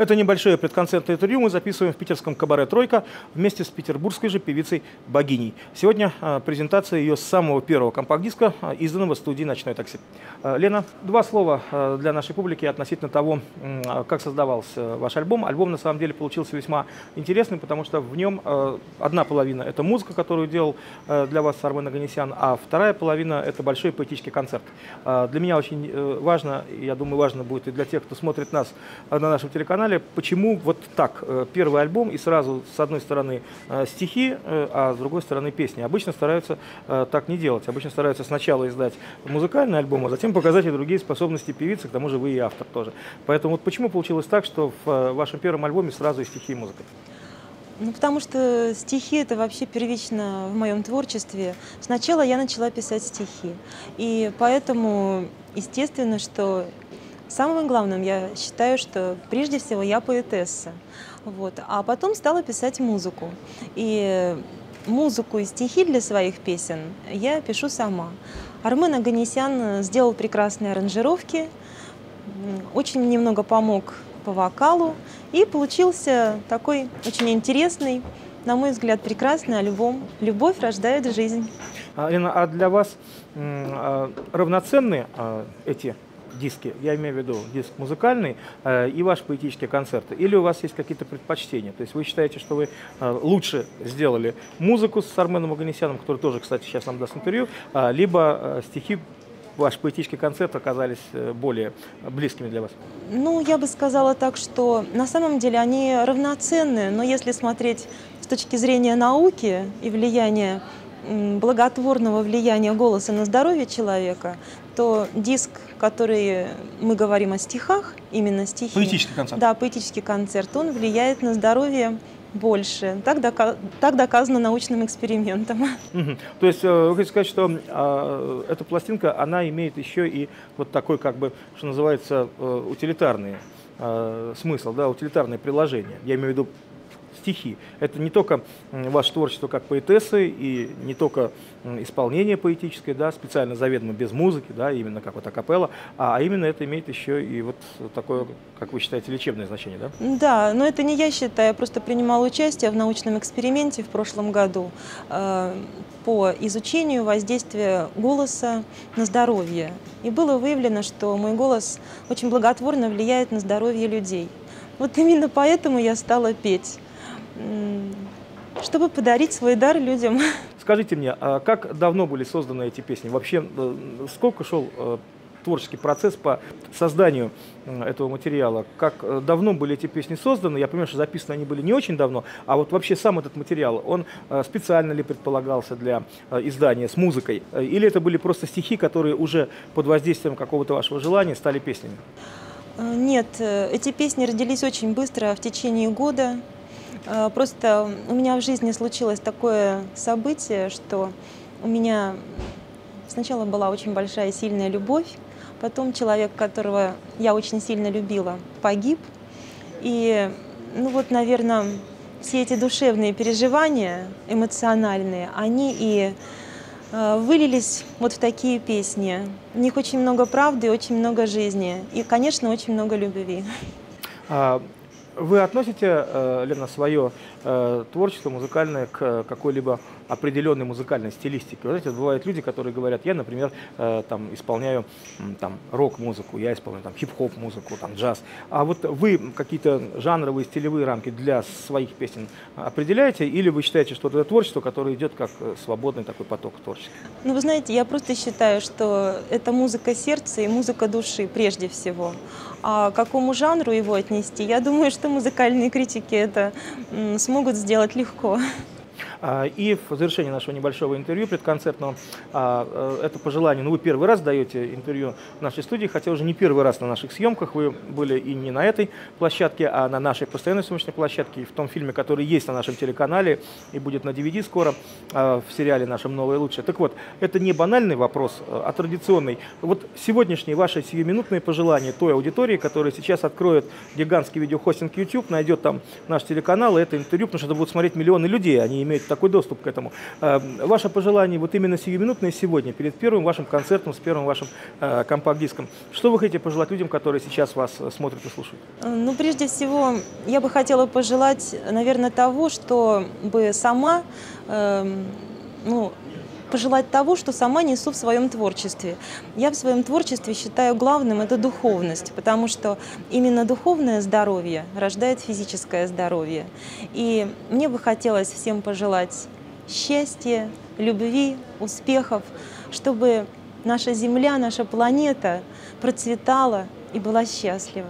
Это небольшое предконцертное интервью мы записываем в питерском кабаре «Тройка» вместе с петербургской же певицей Богиней. Сегодня а, презентация ее самого первого компакт-диска, а, изданного в студии «Ночной такси». А, Лена, два слова для нашей публики относительно того, как создавался ваш альбом. Альбом на самом деле получился весьма интересным, потому что в нем одна половина – это музыка, которую делал для вас Армен Аганесян, а вторая половина – это большой поэтический концерт. Для меня очень э, важно, я думаю, важно будет и для тех, кто смотрит нас на нашем телеканале, канале, почему вот так, э, первый альбом и сразу с одной стороны э, стихи, э, а с другой стороны песни. Обычно стараются так не делать. Обычно стараются сначала издать музыкальный альбом, а затем показать и другие способности певицы, к тому же вы и автор тоже. Поэтому вот почему получилось так, что в вашем первом альбоме сразу и стихи и музыка? Ну, потому что стихи – это вообще первично в моем творчестве. Сначала я начала писать стихи, и поэтому, естественно, что Самым главным я считаю, что прежде всего я поэтесса. Вот. А потом стала писать музыку. И музыку и стихи для своих песен я пишу сама. Армен Аганесян сделал прекрасные аранжировки, очень немного помог по вокалу, и получился такой очень интересный, на мой взгляд, прекрасный альбом «Любовь рождает жизнь». Лена, а для вас а, равноценны а, эти диски, я имею в виду диск музыкальный э, и ваши поэтические концерты? Или у вас есть какие-то предпочтения? То есть вы считаете, что вы э, лучше сделали музыку с Арменом Аганесяном, который тоже, кстати, сейчас нам даст интервью, э, либо стихи ваш поэтический концерт оказались более близкими для вас? Ну, я бы сказала так, что на самом деле они равноценны, но если смотреть с точки зрения науки и влияния благотворного влияния голоса на здоровье человека, то диск, который мы говорим о стихах, именно стихи. Поэтический концерт. Да, поэтический концерт, он влияет на здоровье больше. Так, дока так доказано научным экспериментом. Угу. То есть э, вы хотите сказать, что э, эта пластинка, она имеет еще и вот такой, как бы, что называется, э, утилитарный э, смысл, да, утилитарное приложение. Я имею в виду стихи. Это не только ваше творчество как поэтессы и не только исполнение поэтическое, да, специально заведомо без музыки, да, именно как вот акапелла, а, а именно это имеет еще и вот такое, как вы считаете, лечебное значение, да? Да, но это не я считаю, я просто принимала участие в научном эксперименте в прошлом году э, по изучению воздействия голоса на здоровье. И было выявлено, что мой голос очень благотворно влияет на здоровье людей. Вот именно поэтому я стала петь чтобы подарить свой дар людям. Скажите мне, а как давно были созданы эти песни? Вообще, э, сколько шел э, творческий процесс по созданию этого материала. Как э, давно были эти песни созданы? Я понимаю, что записаны они были не очень давно, а вот вообще сам этот материал, он специально ли предполагался для издания с музыкой? Или это были просто стихи, которые уже под воздействием какого-то вашего желания стали песнями? Нет, эти песни родились очень быстро, в течение года. Э, просто у меня в жизни случилось такое событие, что у меня сначала была очень большая сильная любовь, потом человек, которого я очень сильно любила, погиб. И, ну вот, наверное, все эти душевные переживания, эмоциональные, они и э, вылились вот в такие песни. В них очень много правды, очень много жизни и, конечно, очень много любви. Вы относите, э, Лена, свое э, творчество музыкальное к какой-либо определенной музыкальной стилистике? Вы знаете, бывают люди, которые говорят, я, например, э, там, исполняю там, рок-музыку, я исполняю там, хип-хоп музыку, там, джаз. А вот вы какие-то жанровые, стилевые рамки для своих песен определяете? Или вы считаете, что это творчество, которое идет как свободный такой поток творческий? Ну, вы знаете, я просто считаю, что это музыка сердца и музыка души прежде всего. А какому жанру его отнести, я думаю, что музыкальные критики это смогут сделать легко. А, и в завершении нашего небольшого интервью предконцертного, а, э, это пожелание, ну вы первый раз даете интервью в нашей студии, хотя уже не первый раз на наших съемках, вы были и не на этой площадке, а на нашей постоянной съемочной площадке, и в том фильме, который есть на нашем телеканале и будет на DVD скоро, а, в сериале нашем «Новое лучшее». Так вот, это не банальный вопрос, а традиционный. Вот сегодняшние ваши сиюминутные пожелания той аудитории, которая сейчас откроет гигантский видеохостинг YouTube, найдет там наш телеканал и это интервью, потому что это будут смотреть миллионы людей, они иметь такой доступ к этому. Э, ваше пожелание вот именно сиюминутное сегодня, перед первым вашим концертом, с первым вашим э, компакт-диском. Что вы хотите пожелать людям, которые сейчас вас смотрят и слушают? Ну, прежде всего, я бы хотела пожелать, наверное, того, чтобы сама э, ну, пожелать того, что сама несу в своем творчестве. Я в своем творчестве считаю главным это духовность, потому что именно духовное здоровье рождает физическое здоровье. И мне бы хотелось всем пожелать счастья, любви, успехов, чтобы наша Земля, наша планета процветала и была счастлива.